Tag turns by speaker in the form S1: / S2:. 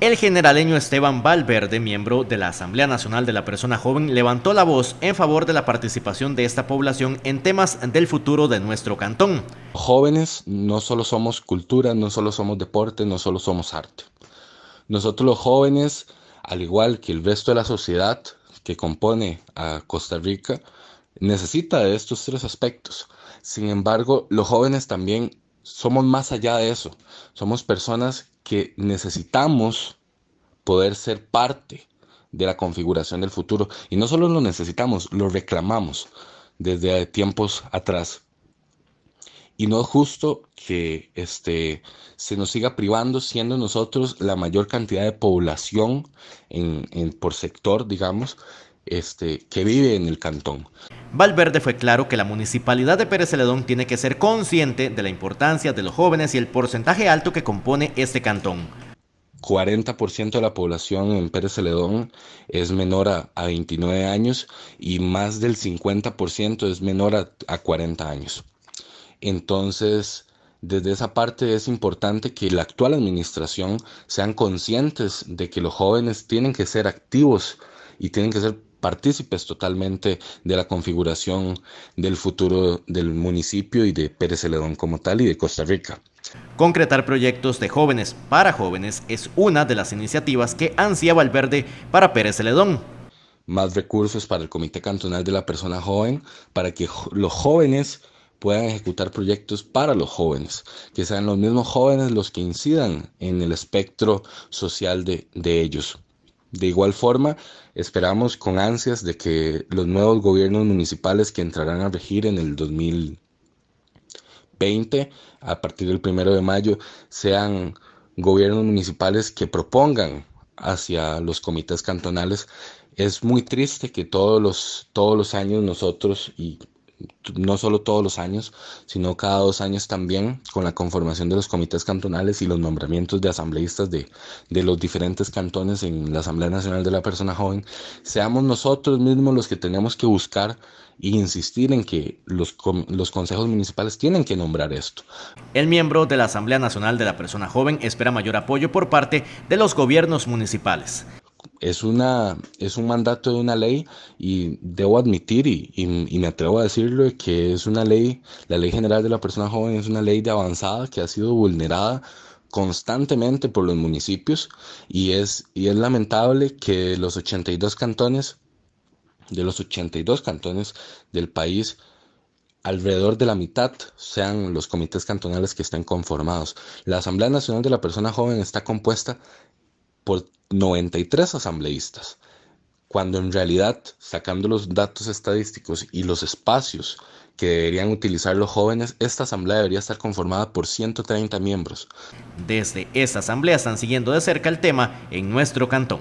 S1: El generaleño Esteban Valverde, miembro de la Asamblea Nacional de la Persona Joven, levantó la voz en favor de la participación de esta población en temas del futuro de nuestro cantón.
S2: Jóvenes no solo somos cultura, no solo somos deporte, no solo somos arte. Nosotros los jóvenes, al igual que el resto de la sociedad que compone a Costa Rica, necesita de estos tres aspectos. Sin embargo, los jóvenes también somos más allá de eso. Somos personas que necesitamos poder ser parte de la configuración del futuro. Y no solo lo necesitamos, lo reclamamos desde tiempos atrás. Y no es justo que este, se nos siga privando, siendo nosotros la mayor cantidad de población en, por sector, digamos, este, que vive en el cantón.
S1: Valverde fue claro que la municipalidad de Pérez Celedón tiene que ser consciente de la importancia de los jóvenes y el porcentaje alto que compone este cantón.
S2: 40% de la población en Pérez Celedón es menor a, 29 años y más del 50% es menor a, a 40 años. Entonces, desde esa parte es importante que la actual administración sean conscientes de que los jóvenes tienen que ser activos y tienen que ser partícipes totalmente de la configuración del futuro del municipio y de Pérez Celedón como tal y de Costa Rica.
S1: Concretar proyectos de jóvenes para jóvenes es una de las iniciativas que ansía Valverde para Pérez Celedón.
S2: Más recursos para el Comité Cantonal de la Persona Joven, para que los jóvenes puedan ejecutar proyectos para los jóvenes, que sean los mismos jóvenes los que incidan en el espectro social de, de ellos. De igual forma, esperamos con ansias de que los nuevos gobiernos municipales que entrarán a regir en el 2020, a partir del primero de mayo, sean gobiernos municipales que propongan hacia los comités cantonales. Es muy triste que todos los, todos los años nosotros, y no solo todos los años, sino cada dos años también, con la conformación de los comités cantonales y los nombramientos de asambleístas de, los diferentes cantones en la Asamblea Nacional de la Persona Joven, seamos nosotros mismos los que tenemos que buscar e insistir en que los, los consejos municipales tienen que nombrar esto.
S1: El miembro de la Asamblea Nacional de la Persona Joven espera mayor apoyo por parte de los gobiernos municipales
S2: es, una, es un mandato de una ley y debo admitir y, y, me atrevo a decirlo que es una ley, la ley general de la persona joven es una ley de avanzada que ha sido vulnerada constantemente por los municipios y es, y es lamentable que los 82 cantones, de los 82 cantones del país, alrededor de la mitad sean los comités cantonales que estén conformados. La Asamblea Nacional de la Persona Joven está compuesta por 93 asambleístas, cuando en realidad, sacando los datos estadísticos y los espacios que deberían utilizar los jóvenes, esta asamblea debería estar conformada por 130 miembros.
S1: Desde esta asamblea están siguiendo de cerca el tema en nuestro cantón.